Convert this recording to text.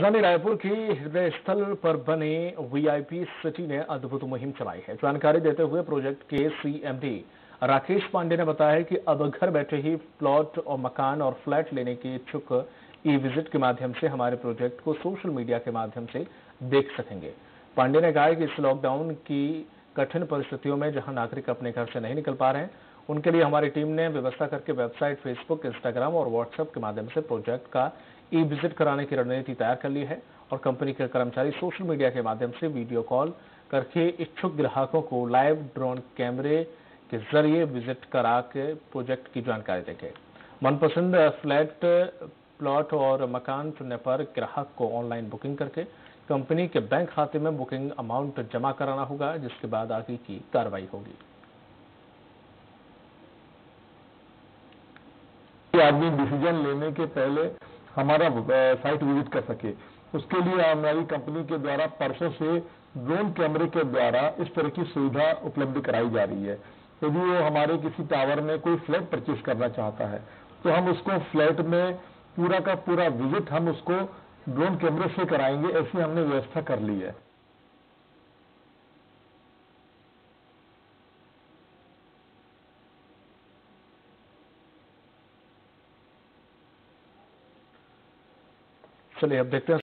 राजधानी रायपुर की हृदय स्थल पर बने वीआईपी सिटी ने अद्भुत मुहिम चलाई है। जानकारी देते हुए प्रोजेक्ट के सीएमडी राकेश पांडे ने बताया है कि अब घर बैठे ही प्लॉट और मकान और फ्लैट लेने के इच्छुक ई विज़िट के माध्यम से हमारे प्रोजेक्ट को सोशल मीडिया के माध्यम से देख सकेंगे। पांडे ने कहा कि इस लॉकडाउन की कठिन परिस्थितियों में जहाँ नागरिक अपने घर से नहीं निकल पा रहे हैं उनके लिए हमारी टीम ने व्यवस्था करके वेबसाइट फेसबुक इंस्टाग्राम और व्हाट्सएप के माध्यम से प्रोजेक्ट का ई विज़िट कराने की रणनीति तैयार कर ली है और कंपनी के कर्मचारी सोशल मीडिया के माध्यम से वीडियो कॉल करके इच्छुक ग्राहकों को लाइव ड्रोन कैमरे के ज़रिए विज़िट करा के प्रोजेक्ट की जानकारी देंगे। मनपसंद फ्लैट, प्लॉट और मकान चुनने पर ग्राहक को ऑनलाइन बुकिंग करके कंपनी के बैंक खाते में बुकिंग अमाउंट जमा कराना होगा, जिसके बाद आगे की कार्रवाई होगी। आदमी डिसीज़न लेने के पहले हमारा साइट विज़िट कर सके। उसके लिए हमारी कंपनी के द्वारा, परसों से ड्रोन कैमरे के द्वारा इस तरह की सुविधा उपलब्ध कराई जा रही है। यदि वो हमारे किसी टावर में कोई फ्लैट परचेज करना चाहता है तो हम उसको फ्लैट में पूरा का पूरा विज़िट हम उसको ड्रोन कैमरे से कराएँगे, ऐसी हमने व्यवस्था कर ली है। चलिए अब देखते हैं